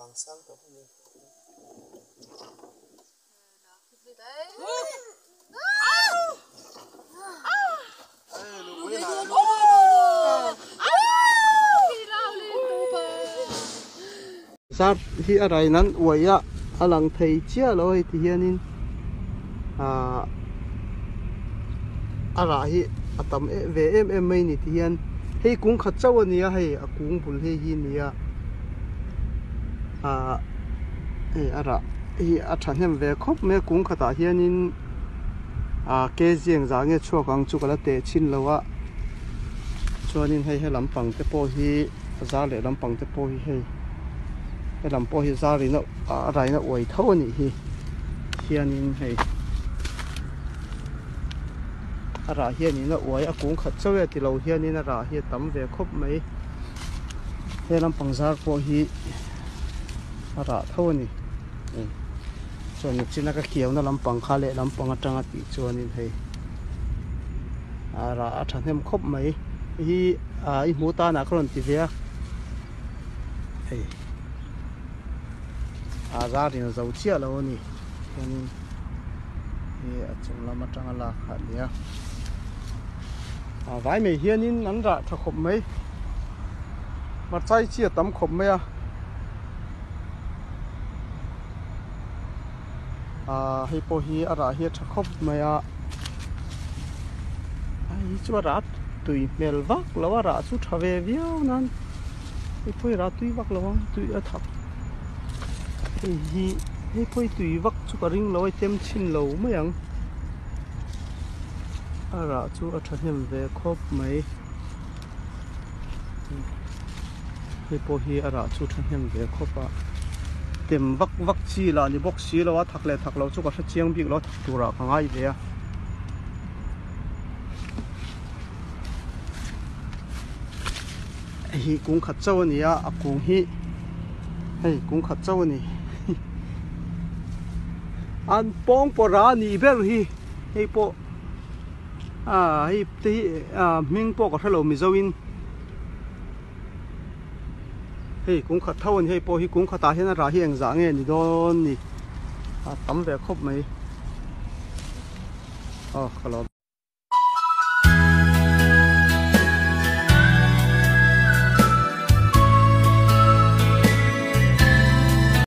còn sang đó như sát hi ở đây nắn uầy ạ à lăng thầy chia rồi thì hiện in. À à ra hi à tầm về em em mấy nè thì hiện hay cũng khát cháu anh nia hei à cũng buồn hay hi này à à ra hi à thằng em về khóc mẹ cũng khát à hiền in à cái riêng ra nghe chua càng chua cái tệ chín lâu á cho nên hay hay làm bằng cái po hi ra để làm bằng cái po hi hay cái làm po hi ra thì nó à ra nó quay thâu nhỉ hi hiền in hay à ra hiền in nó quay à cũng khát chơi thì lâu hiền in à ra hiền tắm về khóc mấy hay làm bằng ra po hi à ra thâu nhỉ chuan ni china ka kiau na lampang kha le lampang atanga ti chuan in hei ara a than hem khop mai hi a i mu ta na kron ti vea hei a za rin zo chia lo ni chuan in hi a chung lama tanga la kha lia à vài mấy hiền in an ra tha khop mấy, mặt trái chia tấm khop mấy à hi po hi ara hi tha khop maya ai chu ra tui mel vak lawa ra chu thave viau nan hi poi ra tui vak lawa tui a thap hi hi hi po tui vak chu ka ring lawai tem chin lo mayang ara chu a tha hem ve khop mai hi po hi ara chu tha hem ve khopa tem vak vak chi la ni bok si lo wa thak le thak lo chu ka chiang bik lo thak tura ka ngai ve a hi cũng khát chaw này à a kung hi hei cũng khat chaw ni an pong po ra ni ber hi hei po à hei te à ming po ka thalo mi zawin hei cũng khát thâu hei po hi cũng khát ta hiện ra hiện ang nghe đi đón don ni a à, tam ve khop mai ờ kalau